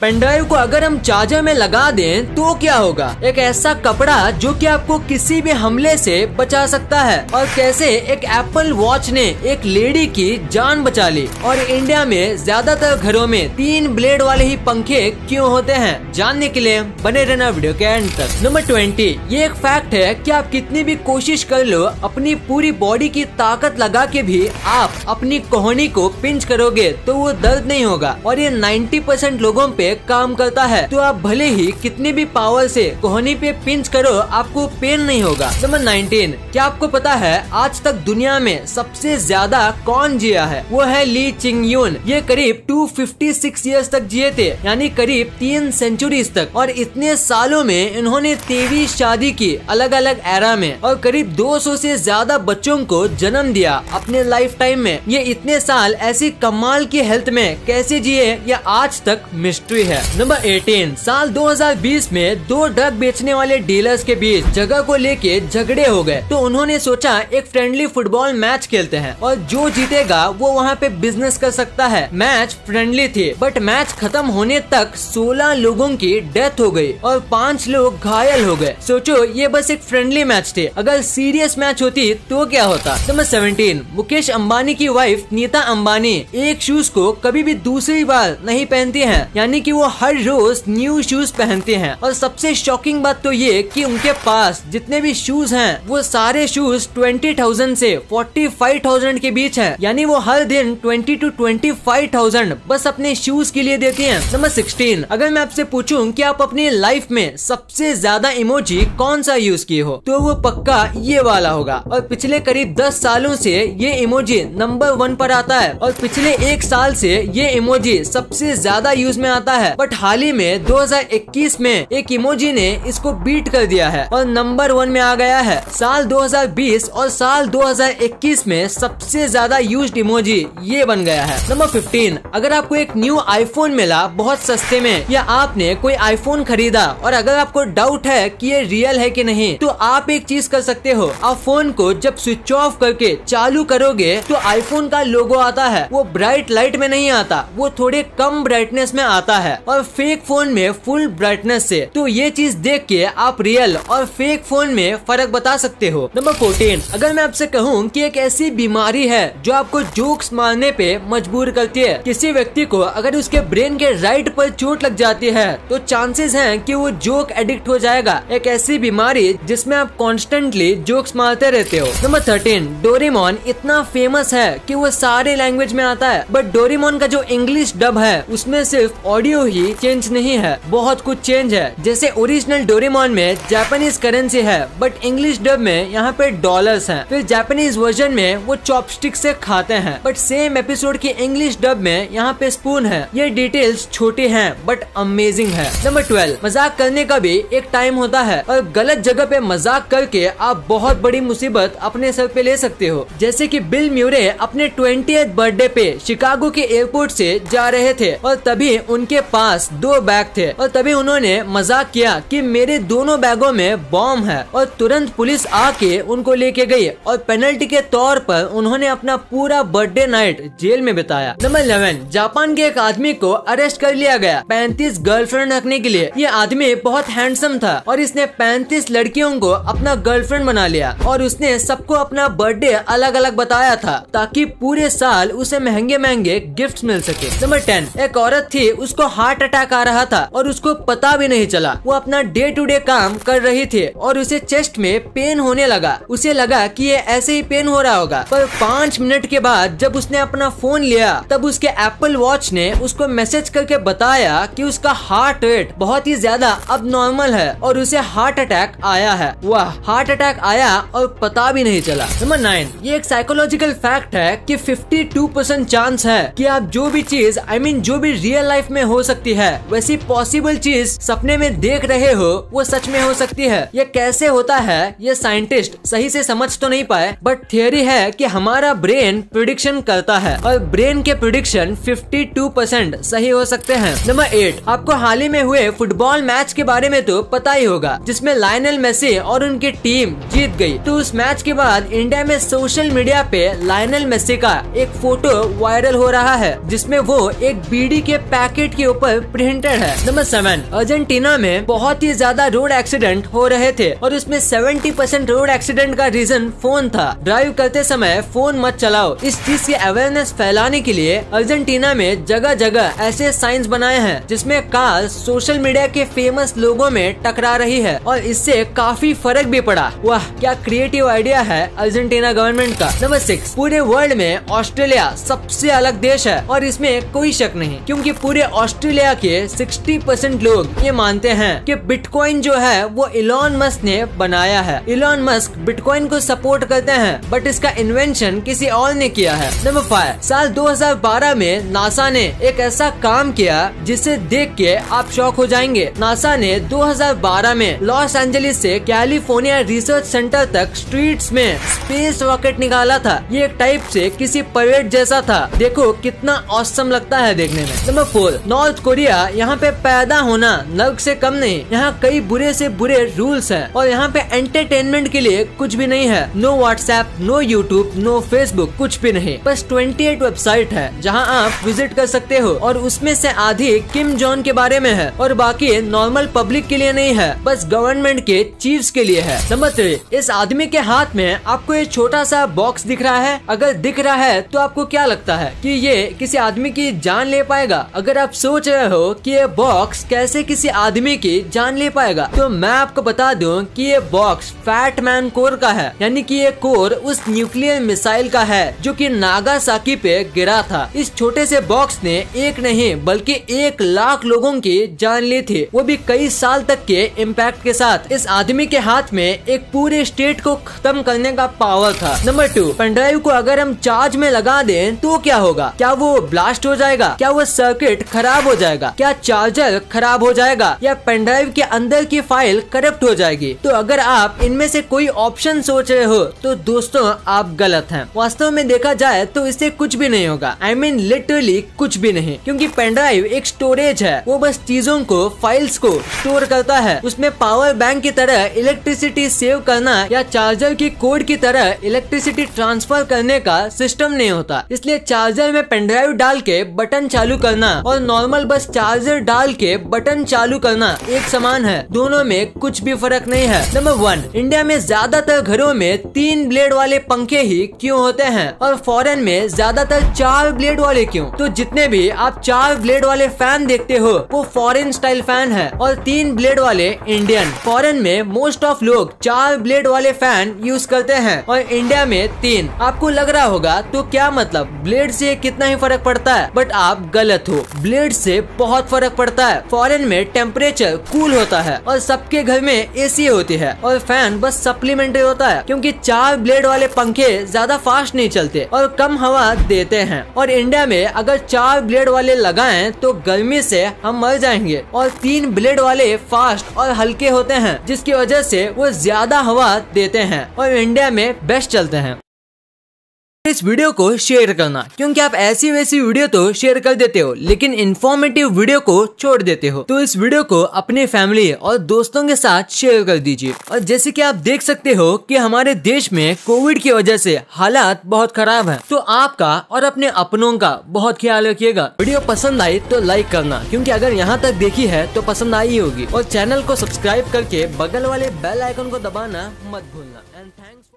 Pen drive को अगर हम चार्जर में लगा दें तो क्या होगा? एक ऐसा कपड़ा जो कि आपको किसी भी हमले से बचा सकता है। और कैसे एक एप्पल वॉच ने एक लेडी की जान बचा ली। और इंडिया में ज़्यादातर घरों में तीन ब्लेड वाले ही पंखे क्यों होते हैं? जानने के लिए बने रहना वीडियो के एंड तक। नंबर ट्वेंटी, ये एक फैक्ट है कि आप कितनी भी कोशिश कर लो, अपनी पूरी बॉडी की ताकत लगा के भी आप अपनी कोहनी को पिंच करोगे तो वो दर्द नहीं होगा। और ये 90 परसेंट लोगों पे काम करता है तो आप भले ही कितनी भी पावर से कोहनी पे पिंच करो, आपको पेन नहीं होगा। नंबर 19 क्या आपको पता है, आज तक दुनिया में सबसे ज़्यादा कौन जिया है? वो है ली चिंग यून ये करीब 256 इयर्स तक जिए थे, यानी करीब तीन सेंचुरीज तक। और इतने सालों में इन्होंने तेईस शादी की अलग अलग एरा में। और करीब 200 से ज़्यादा बच्चों को जन्म दिया अपने लाइफ टाइम में। ये इतने साल ऐसी कमाल की हेल्थ में कैसे जिए, ये आज तक मिस्ट्री मिस्ट्री है। नंबर 18 साल 2020 में दो ड्रग बेचने वाले डीलर्स के बीच जगह को लेके झगड़े हो गए। तो उन्होंने सोचा एक फ्रेंडली फुटबॉल मैच खेलते हैं और जो जीतेगा वो वहाँ पे बिज़नेस कर सकता है। मैच फ्रेंडली थी बट मैच खत्म होने तक 16 लोगों की डेथ हो गई और पाँच लोग घायल हो गए। सोचो, ये बस एक फ्रेंडली मैच थे। अगर सीरियस मैच होती तो क्या होता? नंबर सेवेंटीन मुकेश अम्बानी की वाइफ नीता अम्बानी एक शूज़ को कभी भी दूसरी बार नहीं पहनती है। यानी कि वो हर रोज न्यू शूज़ पहनते हैं। और सबसे शॉकिंग बात तो ये कि उनके पास जितने भी शूज़ हैं, वो सारे शूज़ ट्वेंटी थाउज़ेंड से फोर्टी फाइव थाउज़ेंड के बीच हैं। यानी वो हर दिन twenty two twenty five thousand बस अपने शूज़ के लिए देते हैं। नंबर सिक्सटीन अगर मैं आपसे पूछूँ कि आप अपनी लाइफ में सबसे ज़्यादा इमोजी कौन सा यूज़ किए हो तो वो पक्का ये वाला होगा। और पिछले करीब दस सालों से ये इमोजी नंबर वन पर आता है। और पिछले एक साल से ये इमोजी सबसे ज़्यादा यूज़ में आता है। बट हाल ही में 2021 में एक इमोजी ने इसको बीट कर दिया है और नंबर वन में आ गया है। साल 2020 और साल 2021 में सबसे ज़्यादा यूज़ इमोजी ये बन गया है। नंबर 15 अगर आपको एक न्यू आईफोन मिला बहुत सस्ते में या आपने कोई आईफोन खरीदा और अगर आपको डाउट है कि ये रियल है कि नहीं तो आप एक चीज़ कर सकते हो। आप फ़ोन को जब स्विच ऑफ़ करके चालू करोगे तो आईफोन का लोगो आता है। वो ब्राइट लाइट में नहीं आता, वो थोड़े कम ब्राइटनेस में आता है और फेक फ़ोन में फुल ब्राइटनेस से। तो ये चीज़ देख के आप रियल और फेक फ़ोन में फ़र्क बता सकते हो। नंबर फोर्टीन अगर मैं आपसे कहूँ कि एक ऐसी बीमारी है जो आपको जोक्स मारने पे मजबूर करती है, किसी व्यक्ति को अगर उसके ब्रेन के राइट पर चोट लग जाती है तो चांसेस हैं कि वो जोक एडिक्ट हो जाएगा। एक ऐसी बीमारी जिसमें आप कॉन्स्टेंटली जोक्स मारते रहते हो। नंबर थर्टीन डोरीमोन इतना फ़ेमस है कि वो सारे लैंग्वेज में आता है बट डोरीमोन का जो इंग्लिश डब है, उसमें सिर्फ़ ऑडियो ही चेंज नहीं है, बहुत कुछ चेंज है। जैसे ओरिजिनल डोरेमोन में जापानीज करेंसी है बट इंग्लिश डब में यहाँ पे डॉलर्स हैं। फिर जापानीज वर्जन में वो चॉपस्टिक से खाते हैं। बट सेम एपिसोड की इंग्लिश डब में यहाँ पे स्पून है। ये डिटेल्स छोटे है बट अमेजिंग है। नंबर ट्वेल्व मज़ाक करने का भी एक टाइम होता है। और गलत जगह पे मज़ाक करके आप बहुत बड़ी मुसीबत अपने सर पे ले सकते हो। जैसे कि बिल म्यूरे अपने ट्वेंटी बर्थडे पे शिकागो के एयरपोर्ट से जा रहे थे, और तभी उनके पास दो बैग थे और तभी उन्होंने मज़ाक किया कि मेरे दोनों बैगों में बॉम्ब है और तुरंत पुलिस आके उनको लेके गई और पेनल्टी के तौर पर उन्होंने अपना पूरा बर्थडे नाइट जेल में बिताया। नंबर इलेवन, जापान के एक आदमी को अरेस्ट कर लिया गया। पैंतीस गर्लफ्रेंड रखने के लिए। ये आदमी बहुत हैंडसम था और इसने पैंतीस लड़कियों को अपना गर्लफ्रेंड बना लिया और उसने सबको अपना बर्थडे अलग अलग बताया था ताकि पूरे साल उसे महँगे महँगे गिफ्ट मिल सके। नंबर टेन, एक औरत थी, उसको हार्ट अटैक आ रहा था और उसको पता भी नहीं चला। वो अपना डे टू डे काम कर रही थी और उसे चेस्ट में पेन होने लगा। उसे लगा कि ये ऐसे ही पेन हो रहा होगा। पर पाँच मिनट के बाद जब उसने अपना फ़ोन लिया तब उसके एप्पल वॉच ने उसको मैसेज करके बताया कि उसका हार्ट रेट बहुत ही ज़्यादा अब नॉर्मल है और उसे हार्ट अटैक आया है। वाह हार्ट अटैक आया और पता भी नहीं चला। नंबर नाइन ये एक साइकोलॉजिकल फैक्ट है कि 52 परसेंट चांस है कि आप जो भी चीज़ आई I मीन mean, जो भी रियल लाइफ में हो सकती है। वैसी पॉसिबल चीज़ सपने में देख रहे हो, वो सच में हो सकती है। ये कैसे होता है, ये साइंटिस्ट सही से समझ तो नहीं पाए बट थियोरी है कि हमारा ब्रेन प्रिडिक्शन करता है। और ब्रेन के प्रिडिक्शन 52 परसेंट सही हो सकते हैं। नंबर एट आपको हाल ही में हुए फुटबॉल मैच के बारे में तो पता ही होगा, जिसमें लाइनल मेसी और उनकी टीम जीत गई। तो उस मैच के बाद इंडिया में सोशल मीडिया पे लाइनल मेसी का एक फ़ोटो वायरल हो रहा है, जिसमें वो एक बीड़ी के पैकेट के ऊपर प्रिंटेड है। नंबर सेवन अर्जेंटीना में बहुत ही ज़्यादा रोड एक्सीडेंट हो रहे थे और उसमें सेवेंटी परसेंट रोड एक्सीडेंट का रीजन फ़ोन था। ड्राइव करते समय फ़ोन मत चलाओ। इस चीज़ की अवेयरनेस फैलाने के लिए अर्जेंटीना में जगह जगह ऐसे साइंस बनाए हैं जिसमें कार सोशल मीडिया के फ़ेमस लोगों में टकरा रही है और इससे काफ़ी फ़र्क भी पड़ा। वाह क्या क्रिएटिव आइडिया है अर्जेंटीना गवर्नमेंट का। नंबर सिक्स पूरे वर्ल्ड में ऑस्ट्रेलिया सबसे अलग देश है और इसमें कोई शक नहीं क्योंकि पूरे ऑस्ट्रेलिया के 60 परसेंट लोग ये मानते हैं कि बिटकॉइन जो है, वो इलॉन मस्क ने बनाया है। इलॉन मस्क बिटकॉइन को सपोर्ट करते हैं, बट इसका इन्वेंशन किसी और ने किया है। नंबर फाइव साल 2012 में नासा ने एक ऐसा काम किया जिसे देख के आप शौक हो जाएँगे। नासा ने 2012 में लॉस एंजलिस से कैलिफ़ोर्निया रिसर्च सेंटर तक स्ट्रीट्स में स्पेस रॉकेट निकाला था। ये एक टाइप से किसी परेड जैसा था। देखो कितना औसम लगता है देखने में। नंबर फोर नॉर्थ कोरिया यहाँ पे पैदा होना नर्क से कम नहीं। यहाँ कई बुरे से बुरे रूल्स हैं और यहाँ पे एंटरटेनमेंट के लिए कुछ भी नहीं है। No WhatsApp no YouTube no Facebook कुछ भी नहीं। बस 28 वेबसाइट है जहाँ आप विज़िट कर सकते हो और उसमें से आधी किम जॉन के बारे में है और बाकी नॉर्मल पब्लिक के लिए नहीं है। बस गवर्नमेंट के चीफ के लिए है। नंबर थ्री, इस आदमी के हाथ में आपको ये छोटा सा बॉक्स दिख रहा है। अगर दिख रहा है तो आपको क्या लगता है कि ये किसी आदमी की जान ले पाएगा? अगर आप सोच रहे हो कि ये बॉक्स कैसे किसी आदमी की जान ले पाएगा? तो मैं आपको बता दूँ कि ये बॉक्स फैट मैन कोर का है, यानी कि ये कोर उस न्यूक्लियर मिसाइल का है, जो कि नागासाकी पे गिरा था। इस छोटे से बॉक्स ने एक नहीं, बल्कि एक लाख लोगों की जान ली थी। वो भी कई साल तक के इम्पैक्ट के साथ। इस आदमी के हाथ में एक पूरे स्टेट को खत्म करने का पावर था। नंबर टू पेनड्राइव को अगर हम चार्ज में लगा दें तो क्या होगा? क्या वो ब्लास्ट हो जाएगा? क्या वो सर्किट खराब हो जाएगा। क्या चार्जर खराब हो जाएगा या पेनड्राइव के अंदर की फ़ाइल करप्ट हो जाएगी? तो अगर आप इनमें से कोई ऑप्शन सोच रहे हो तो दोस्तों, आप गलत हैं। वास्तव में देखा जाए तो इससे कुछ भी नहीं होगा। आई मीन लिटरली कुछ भी नहीं। क्योंकि पेनड्राइव एक स्टोरेज है। वो बस चीज़ों को फाइल्स को स्टोर करता है। उसमें पावर बैंक की तरह इलेक्ट्रिसिटी सेव करना या चार्जर की कोड की तरह इलेक्ट्रिसिटी ट्रांसफ़र करने का सिस्टम नहीं होता। इसलिए चार्जर में पेनड्राइव डाल के बटन चालू करना और नॉर्मल बस चार्जर डाल के बटन चालू करना एक समान है। दोनों में कुछ भी फ़र्क नहीं है। नंबर वन इंडिया में ज़्यादातर घरों में तीन ब्लेड वाले पंखे ही क्यों होते हैं? और फॉरेन में ज़्यादातर चार ब्लेड वाले क्यों? तो जितने भी आप चार ब्लेड वाले फ़ैन देखते हो, वो फॉरेन स्टाइल फ़ैन है और तीन ब्लेड वाले इंडियन फॉरेन में मोस्ट ऑफ़ लोग चार ब्लेड वाले फ़ैन यूज़ करते हैं और इंडिया में तीन। आपको लग रहा होगा तो क्या मतलब? ब्लेड से कितना ही फ़र्क पड़ता है बट आप गलत हो। ब्लेड से बहुत फ़र्क पड़ता है। फॉरेन में टेम्परेचर कूल होता है और सबके घर में एसी होती है और फ़ैन बस सप्लीमेंट्री होता है क्योंकि चार ब्लेड वाले पंखे ज़्यादा फास्ट नहीं चलते और कम हवा देते हैं। और इंडिया में अगर चार ब्लेड वाले लगाए तो गर्मी से हम मर जाएँगे और तीन ब्लेड वाले फास्ट और हल्के होते हैं, जिसकी वजह से वो ज़्यादा हवा देते हैं और इंडिया में बेस्ट चलते हैं। इस वीडियो को शेयर करना, क्योंकि आप ऐसी वैसी वीडियो तो शेयर कर देते हो, लेकिन इन्फॉर्मेटिव वीडियो को छोड़ देते हो। तो इस वीडियो को अपने फैमिली और दोस्तों के साथ शेयर कर दीजिए। और जैसे कि आप देख सकते हो कि हमारे देश में कोविड की वजह से हालात बहुत खराब है। तो आपका और अपने अपनों का बहुत ख्याल रखिएगा। वीडियो पसंद आई तो लाइक करना, क्यूँकी अगर यहाँ तक देखी है तो पसंद आई होगी। और चैनल को सब्सक्राइब करके बगल वाले बेल आइकन को दबाना मत भूलना। And thanks